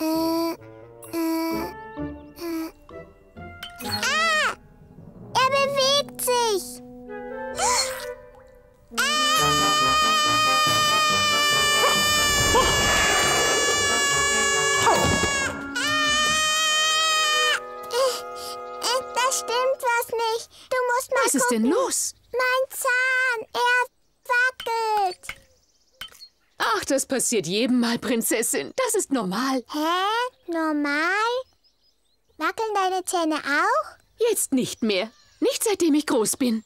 Äh, äh, passiert jedem Mal, Prinzessin. Das ist normal. Hä? Normal? Wackeln deine Zähne auch? Jetzt nicht mehr. Nicht seitdem ich groß bin.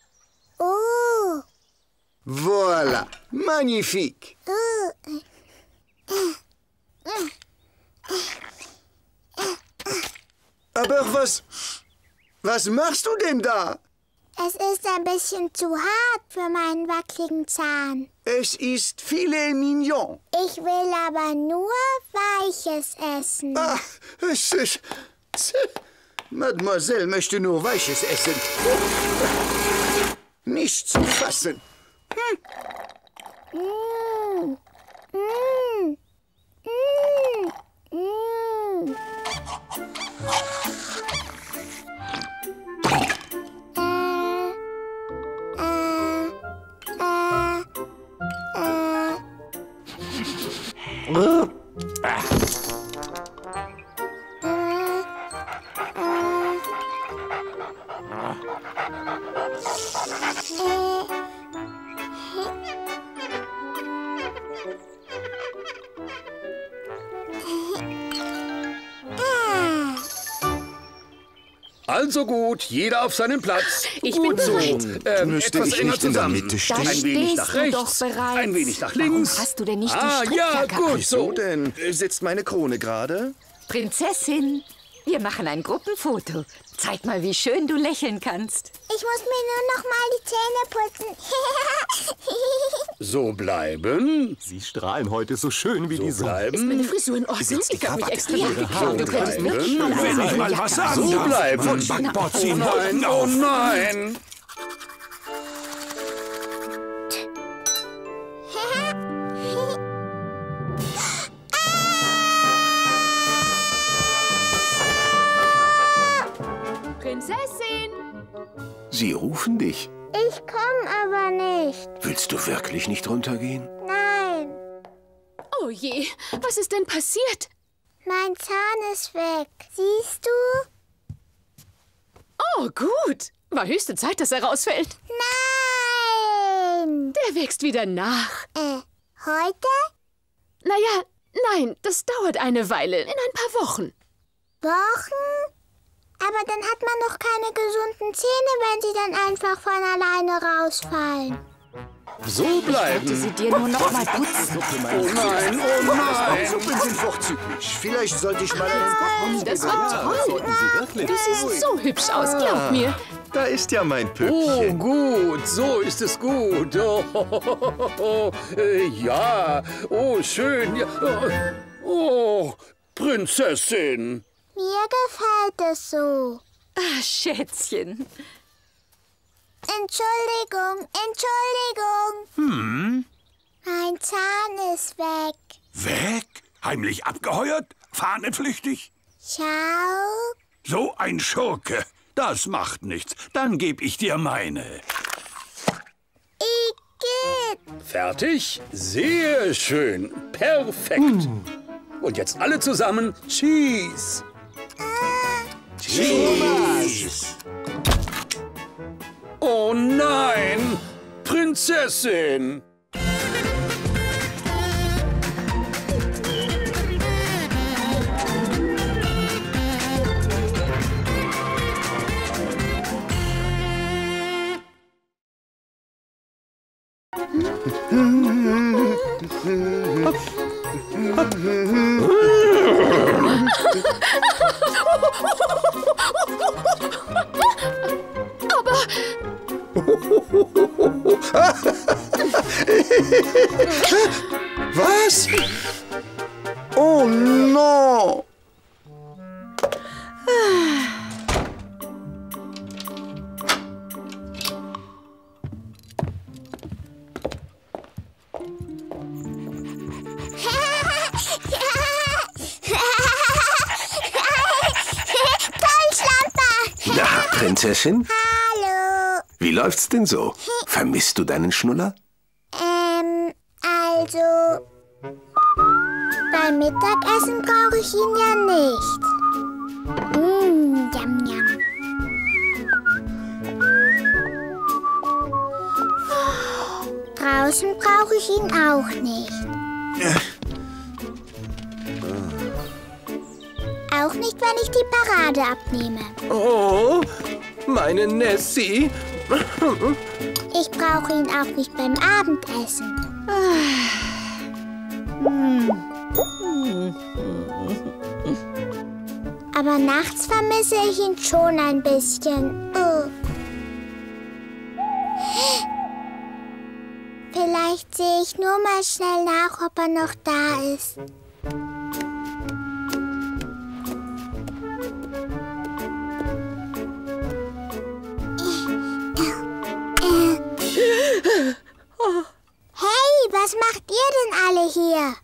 Oh. Voilà, magnifique. Aber was... Was machst du denn da? Es ist ein bisschen zu hart für meinen wackeligen Zahn. Es ist filet mignon. Ich will aber nur Weiches essen. Ah, es ist... Mademoiselle möchte nur Weiches essen. Nicht zu fassen. Mm. Mm. Mm. Also gut, jeder auf seinen Platz. Ich gut bin so. bereit. Ähm, Müsste etwas ich enger nicht in der zusammen. Mitte stehen? Da Ein wenig stehst nach rechts, doch bereits. ein wenig nach Warum links. hast du denn nicht die ah, ja, Strickjacke gut, an? Wieso so. denn? Sitzt meine Krone gerade? Prinzessin, wir machen ein Gruppenfoto. Zeig mal, wie schön du lächeln kannst. Ich muss mir nur noch mal die Zähne putzen. So bleiben, Sie strahlen heute so schön wie die so Sonne. Ist meine bleiben, Frisur in Ordnung? Die Ich habe mich extra gekämmt. Haare? Du könntest wirklich bleiben. mal Wenn ich mal was sagen so bleiben. Von Backbord Oh nein, oh nein. Prinzessin! Sie rufen dich. Ich komm aber nicht. Willst du wirklich nicht runtergehen? Nein, Oh je, was ist denn passiert? mein Zahn ist weg. Siehst du? Oh, gut. War höchste Zeit, dass er rausfällt. Nein. Der wächst wieder nach. Äh, heute? Naja, nein, das dauert eine Weile. In ein paar Wochen. Wochen? Aber dann hat man noch keine gesunden Zähne, wenn sie dann einfach von alleine rausfallen. So bleiben. sie dir nur noch mal putzen. Oh nein, oh nein. Suppen sind vorzüglich. Vielleicht sollte ich mal ins Kochen. Das war toll. Du siehst so hübsch aus, glaub mir. Da ist ja mein Oh, Püppchen. gut, so ist es gut. Oh, äh, ja, oh, schön. Oh, Prinzessin. Mir gefällt es so. Ah, Schätzchen. Entschuldigung, Entschuldigung. Hm? Mein Zahn ist weg. Weg? Heimlich abgeheuert? Fahnenflüchtig? Schau. So ein Schurke. Das macht nichts. Dann geb ich dir meine. Igitt. Fertig? Sehr schön. Perfekt. Und jetzt alle zusammen Cheese. Cheese. Oh nein, Prinzessin. Was? Oh no! Prinzessin? Hallo. Wie läuft's denn so? Vermisst du deinen Schnuller? Ähm, also. Beim Mittagessen brauche ich ihn ja nicht. Mmm, yum, yum. Draußen brauche ich ihn auch nicht. Auch nicht, wenn ich die Parade abnehme. Oh, meine Nessie. Ich brauche ihn auch nicht beim Abendessen. Aber nachts vermisse ich ihn schon ein bisschen. Vielleicht sehe ich nur mal schnell nach, ob er noch da ist. Was macht ihr denn alle hier?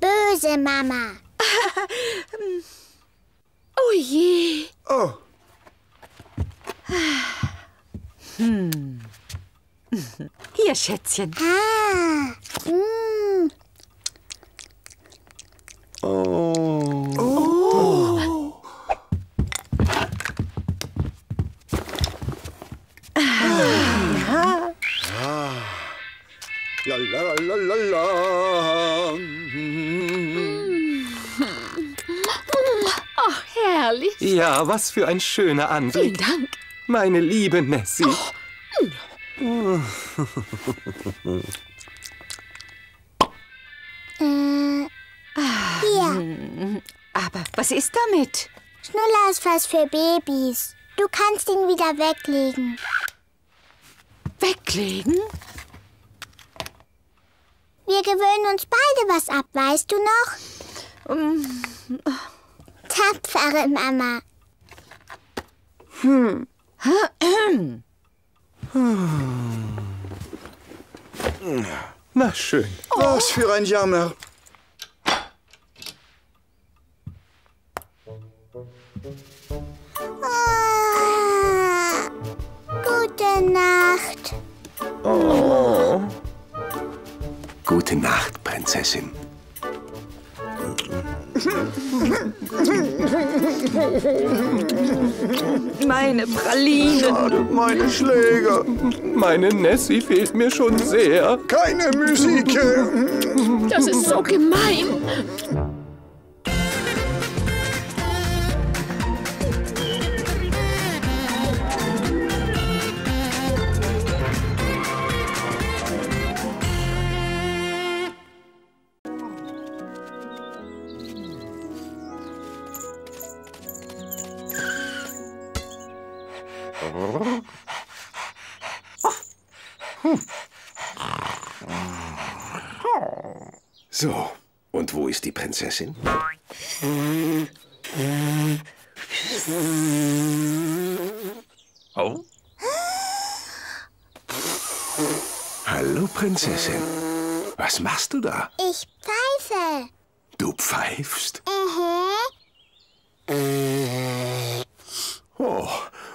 Böse Mama. Oh je. Oh, Hier, Schätzchen. Ah, mm. Ja, was für ein schöner Vielen Anblick. Dank. Meine liebe Nessie. Äh, hier. Aber was ist damit? Schnuller ist was für Babys. Du kannst ihn wieder weglegen. Weglegen? Wir gewöhnen uns beide was ab, weißt du noch? Tapfere Mama. Na schön. Was für ein Jammer. Ah, gute Nacht. Gute Nacht, Prinzessin. Meine Praline. Schade, meine Schläger. Meine Nessie fehlt mir schon sehr. Keine Musik. Das ist so gemein. So, und wo ist die Prinzessin? Oh? Hallo, Prinzessin. Was machst du da? Ich pfeife. Du pfeifst? Mhm. Oh,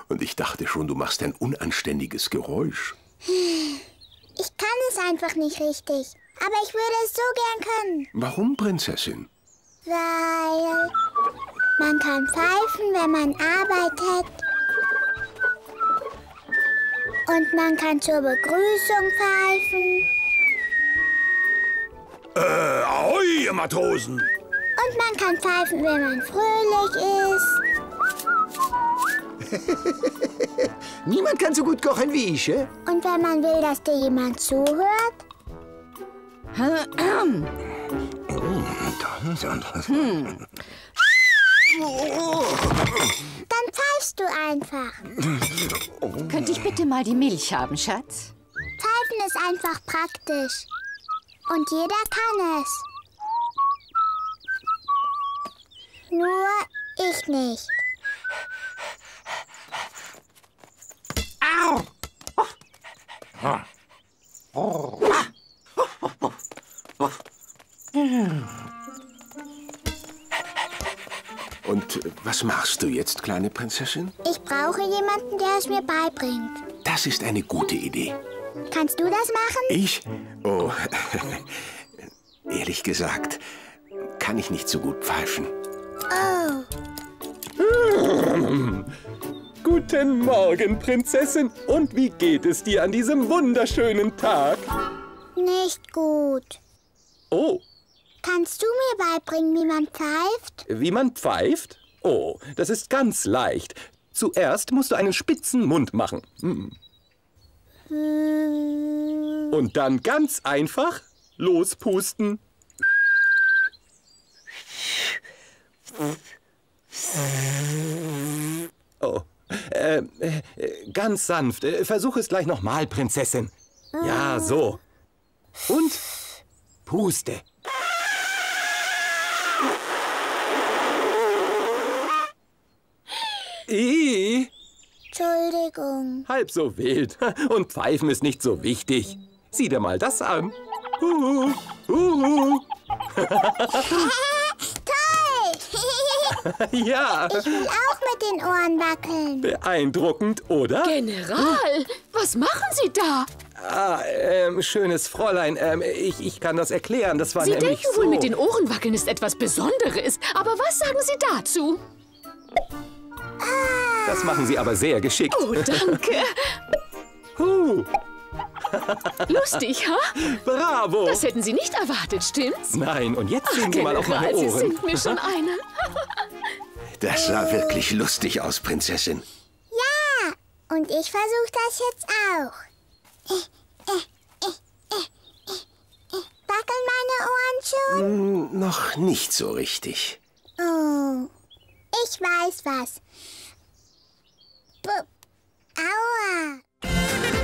und ich dachte schon, du machst ein unanständiges Geräusch. Einfach nicht richtig. Aber ich würde es so gern können. Warum, Prinzessin? Weil man kann pfeifen, wenn man arbeitet. Und man kann zur Begrüßung pfeifen. Äh, ahoi, ihr Matrosen. Und man kann pfeifen, wenn man fröhlich ist. Niemand kann so gut kochen wie ich, eh? Und wenn man will, dass dir jemand zuhört. Dann pfeifst du einfach. Könnte ich bitte mal die Milch haben, Schatz? Pfeifen ist einfach praktisch. Und jeder kann es. Nur ich nicht. Und äh, was machst du jetzt, kleine Prinzessin? Ich brauche jemanden, der es mir beibringt. Das ist eine gute Idee. Kannst du das machen? Ich? Oh, ehrlich gesagt, kann ich nicht so gut pfeifen. Guten Morgen, Prinzessin. Und wie geht es dir an diesem wunderschönen Tag? nicht gut. Oh, Kannst du mir beibringen, wie man pfeift? wie man pfeift? Oh, das ist ganz leicht. Zuerst musst du einen spitzen Mund machen. Hm. Und dann ganz einfach lospusten. Oh, äh, äh, ganz sanft. Äh, Versuch es gleich nochmal, Prinzessin. Ja, so. Und puste. I, Entschuldigung. halb so wild. Und Pfeifen ist nicht so wichtig. Sieh dir mal das an. Huhu, huhu. Toll! Ja, ich will auch den Ohren wackeln. beeindruckend, oder? General, was machen Sie da? Ah, ähm, schönes Fräulein, ähm, ich, ich kann das erklären. Das war Sie nämlich denken so. wohl, mit den Ohren wackeln ist etwas Besonderes. Aber was sagen Sie dazu? Das machen Sie aber sehr geschickt. Oh, danke. Huh, Lustig, ha? bravo. Das hätten Sie nicht erwartet, stimmt's? Nein, und jetzt sehen Sie mal auf meine General, Sie Ohren. sind mir schon einer. Das sah wirklich lustig aus, Prinzessin. Ja, und ich versuche das jetzt auch. Äh, äh, äh. Wackeln meine Ohren schon? Hm, noch nicht so richtig. Oh, ich weiß was. B Aua.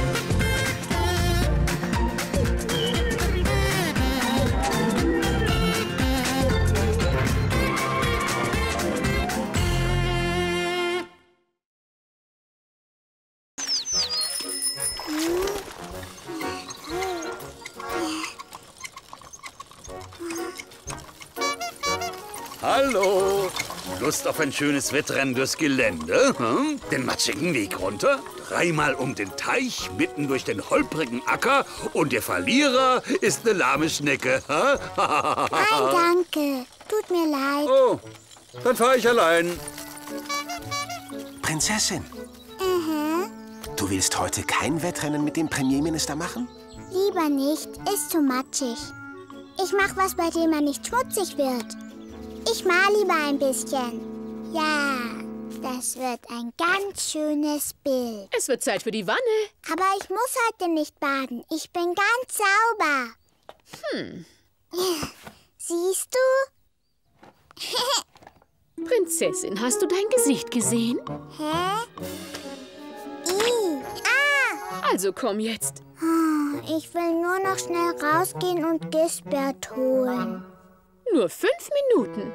Hallo. Lust auf ein schönes Wettrennen durchs Gelände? Hm? Den matschigen Weg runter? Dreimal um den Teich, mitten durch den holprigen Acker und der Verlierer ist eine lahme Schnecke. Nein, danke. Tut mir leid. oh, dann fahre ich allein. Prinzessin. Du willst heute kein Wettrennen mit dem Premierminister machen? Lieber nicht, ist zu matschig. Ich mach was, bei dem man nicht schmutzig wird. Ich mal lieber ein bisschen. Ja, das wird ein ganz schönes Bild. Es wird Zeit für die Wanne. Aber ich muss heute nicht baden. Ich bin ganz sauber. Hm. Siehst du? Prinzessin, hast du dein Gesicht gesehen? Hä? I. Ah! Also komm jetzt. Ich will nur noch schnell rausgehen und Gisbert holen. Nur fünf Minuten.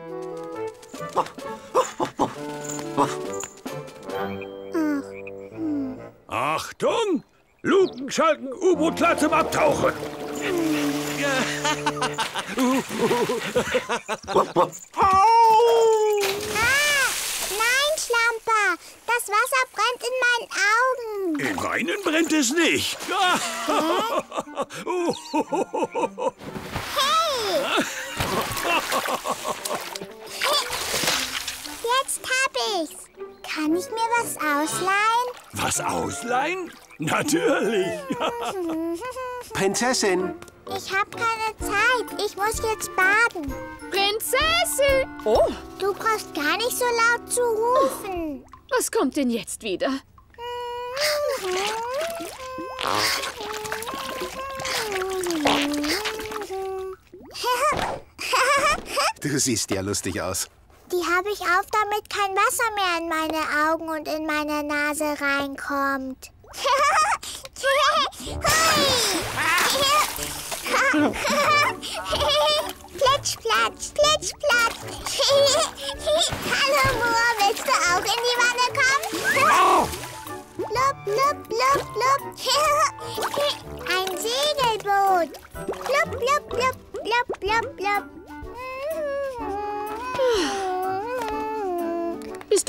Achtung! Lukenschalken, U-Boot klar zum Abtauchen. Ah! Nein, Schlamper! Das Wasser meinen Augen. In meinen brennt es nicht. Jetzt hab ich's. Kann ich mir was ausleihen? Was ausleihen? Natürlich. Prinzessin, Ich hab keine Zeit. Ich muss jetzt baden. Prinzessin! Oh, Du brauchst gar nicht so laut zu rufen. was kommt denn jetzt wieder? du siehst ja lustig aus. Die habe ich auf, damit kein Wasser mehr in meine Augen und in meine Nase reinkommt. Plitsch, platsch, plitsch, platsch. Hallo, Moor, willst du auch in die Wanne kommen? Blub, blub, blub, blub. Ein Segelboot. Blub, blub, blub, blub, blub, blub.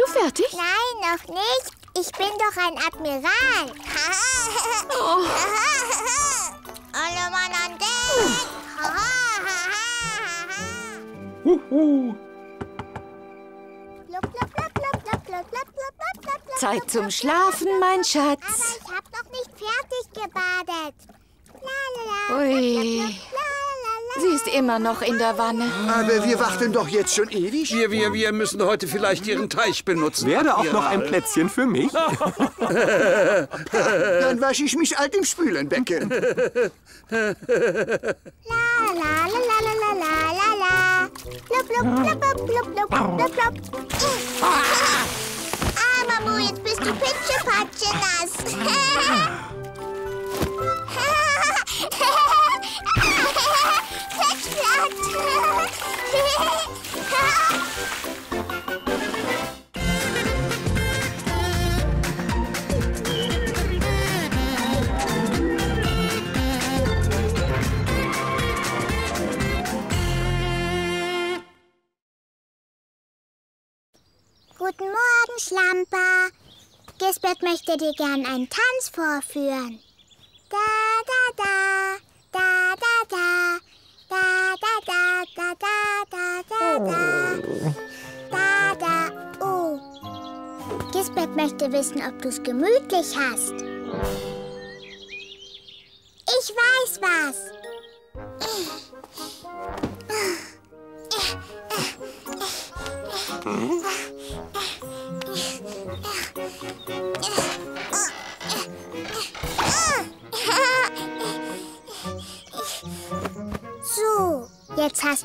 fertig? Nein, noch nicht. Ich bin doch ein Admiral. Oh. Alle Mann an Deck. Huhu. Blub, blub, blub, blub, blub, blub, blub, Zeit zum Schlafen, mein Schatz. Aber ich hab doch nicht fertig gebadet. Ui. Sie ist immer noch in der Wanne. Aber wir warten doch jetzt schon ewig. Wir, wir, wir müssen heute vielleicht Ihren Teich benutzen. Werde auch noch ein Plätzchen für mich. Dann wasche ich mich alt im Spülenbecken. la. Blub, blub, blub, blub, blub, blub, blub, blub. Mamo jest pyszczupy, Patch nas. us. Guten Morgen, Schlamper. Gisbert möchte dir gern einen Tanz vorführen. Da, da, da, da, da, da, da, da, da, da, da, da, da, da, da, oh. Gisbert möchte wissen, ob du es gemütlich hast. Ich weiß was. So,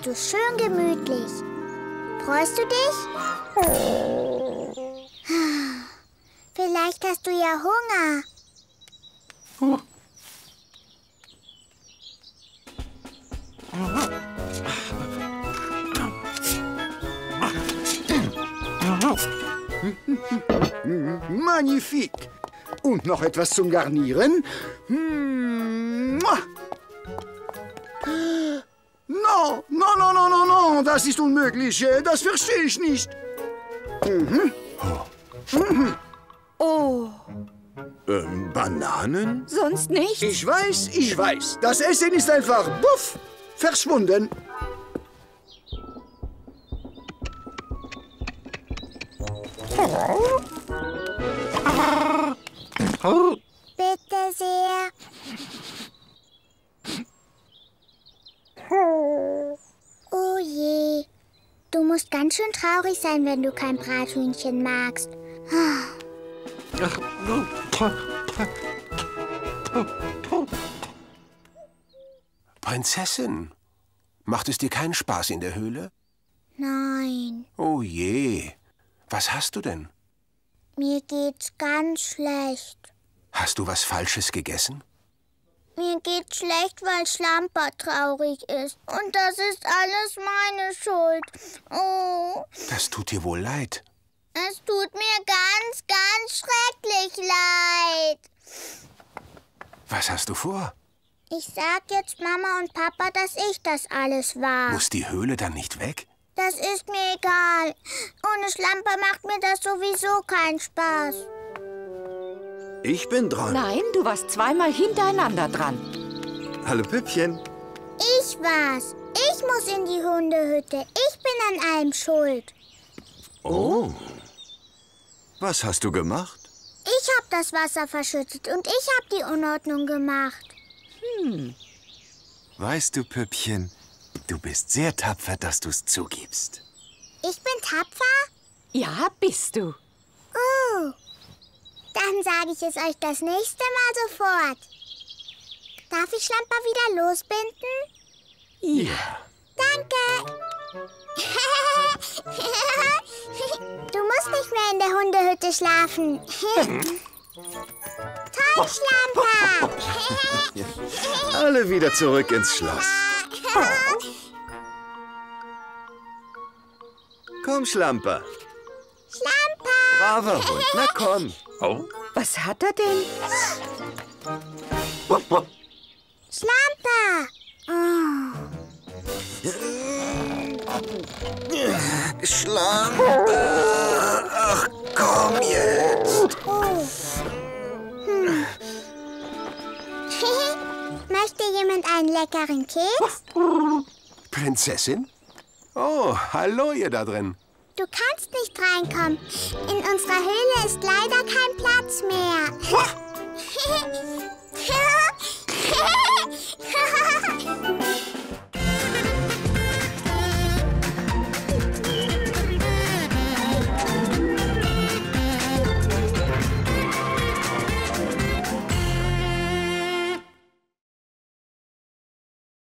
du schön gemütlich. Freust du dich? Vielleicht hast du ja Hunger. Magnifique. Und noch etwas zum Garnieren. Hm, No, no, no, no, no, no, das ist unmöglich. Äh, Das verstehe ich nicht. Oh, Ähm, Bananen? sonst nicht? Ich weiß, ich weiß. Das Essen ist einfach, buff, verschwunden. Bitte sehr. Oh je. Du musst ganz schön traurig sein, wenn du kein Brathühnchen magst. Prinzessin, macht es dir keinen Spaß in der Höhle? Nein, Oh je. Was hast du denn? mir geht's ganz schlecht. Hast du was Falsches gegessen? Mir geht's schlecht, weil Schlamper traurig ist. Und das ist alles meine Schuld. Oh, Das tut dir wohl leid. es tut mir ganz, ganz schrecklich leid. Was hast du vor? Ich sag jetzt Mama und Papa, dass ich das alles war. Muss die Höhle dann nicht weg? Das ist mir egal. Ohne Schlamper macht mir das sowieso keinen Spaß. Ich bin dran. Nein, du warst zweimal hintereinander dran. Hallo Püppchen. Ich war's. Ich muss in die Hundehütte. Ich bin an allem schuld. Oh. Was hast du gemacht? Ich hab das Wasser verschüttet und ich hab die Unordnung gemacht. Weißt du, Püppchen, du bist sehr tapfer, dass du's zugibst. Ich bin tapfer? Ja, bist du. Oh. Dann sage ich es euch das nächste Mal sofort. Darf ich Schlamper wieder losbinden? Ja. Danke. Du musst nicht mehr in der Hundehütte schlafen. Toll, Schlamper. Alle wieder zurück ins Schloss. Komm, Schlamper. Schlamper. Braver Hund. Na komm. Oh, Was hat er denn? Schlamper. Oh. Schlamper. Ach Komm jetzt. Oh. Hm. Möchte jemand einen leckeren Keks? Prinzessin? Oh, hallo ihr da drin. Du kannst nicht reinkommen. In unserer Höhle ist leider kein Platz mehr.